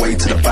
way to the